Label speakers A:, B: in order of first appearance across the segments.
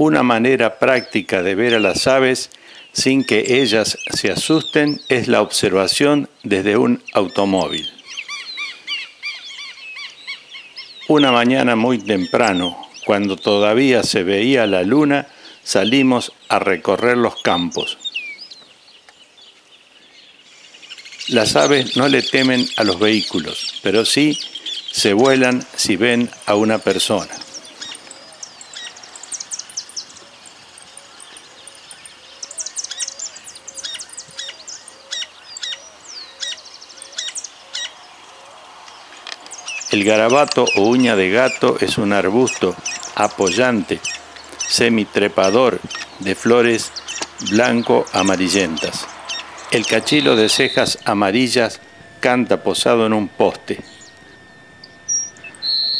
A: Una manera práctica de ver a las aves sin que ellas se asusten es la observación desde un automóvil. Una mañana muy temprano, cuando todavía se veía la luna, salimos a recorrer los campos. Las aves no le temen a los vehículos, pero sí se vuelan si ven a una persona. El garabato o uña de gato es un arbusto apoyante, semitrepador, de flores blanco-amarillentas. El cachilo de cejas amarillas canta posado en un poste.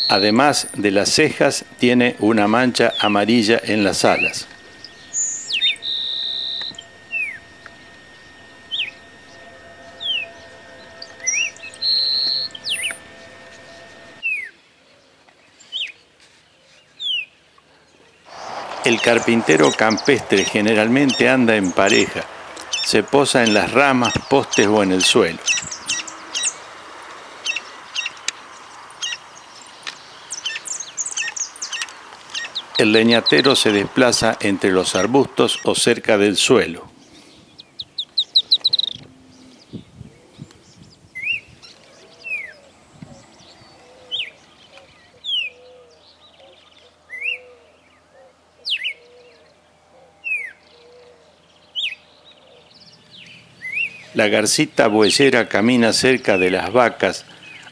A: Además de las cejas, tiene una mancha amarilla en las alas. El carpintero campestre generalmente anda en pareja, se posa en las ramas, postes o en el suelo. El leñatero se desplaza entre los arbustos o cerca del suelo. La garcita bueyera camina cerca de las vacas,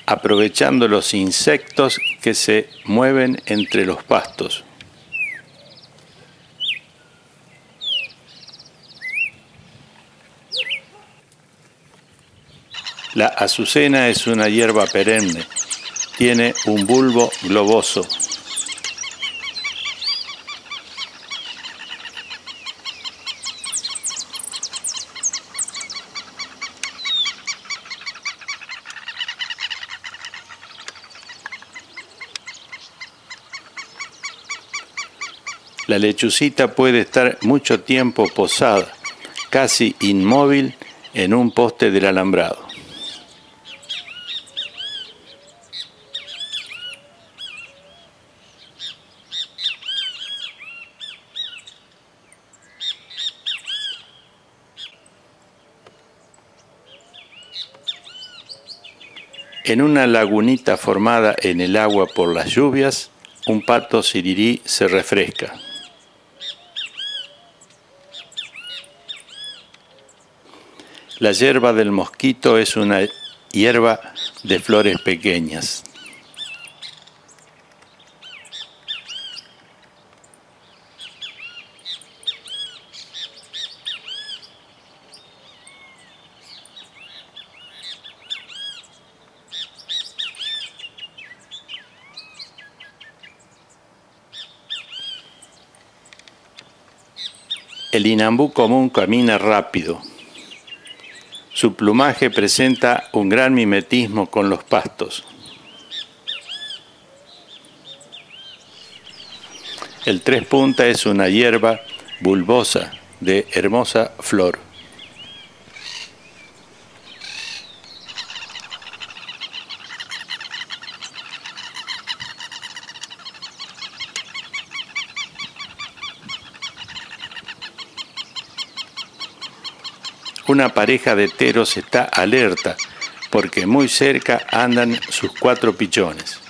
A: aprovechando los insectos que se mueven entre los pastos. La azucena es una hierba perenne. Tiene un bulbo globoso. La lechucita puede estar mucho tiempo posada, casi inmóvil, en un poste del alambrado. En una lagunita formada en el agua por las lluvias, un pato sirirí se refresca. La hierba del mosquito es una hierba de flores pequeñas. El inambú común camina rápido, su plumaje presenta un gran mimetismo con los pastos. El tres punta es una hierba bulbosa de hermosa flor. Una pareja de teros está alerta porque muy cerca andan sus cuatro pichones.